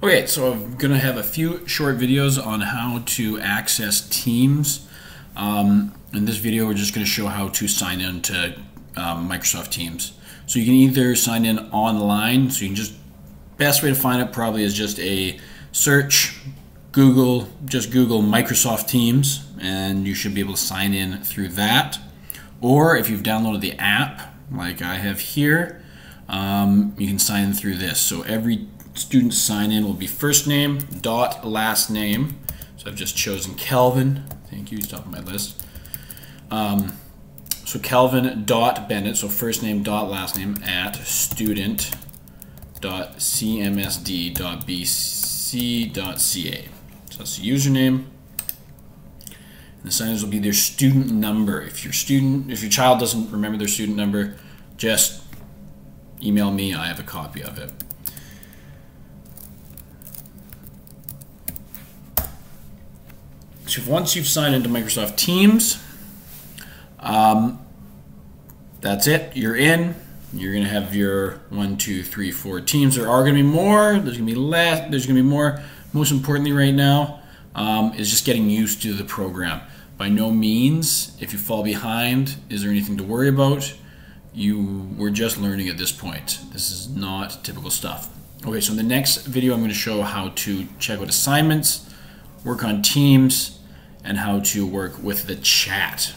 Okay, so I'm going to have a few short videos on how to access Teams. Um, in this video, we're just going to show how to sign in to um, Microsoft Teams. So you can either sign in online, so you can just, best way to find it probably is just a search, Google, just Google Microsoft Teams, and you should be able to sign in through that. Or if you've downloaded the app, like I have here, um, you can sign in through this. So every student sign in will be first name dot last name. So I've just chosen Kelvin. Thank you, he's top of my list. Um, so Kelvin dot Bennett, so first name dot last name at student dot cmsd dot bc dot ca. So that's the username. And the signers will be their student number. If your student, if your child doesn't remember their student number, just email me. I have a copy of it. So once you've signed into Microsoft Teams, um, that's it. You're in. You're gonna have your one, two, three, four teams. There are gonna be more. There's gonna be less. There's gonna be more. Most importantly, right now, um, is just getting used to the program. By no means, if you fall behind, is there anything to worry about? You were just learning at this point. This is not typical stuff. Okay, so in the next video, I'm going to show how to check out assignments, work on teams, and how to work with the chat.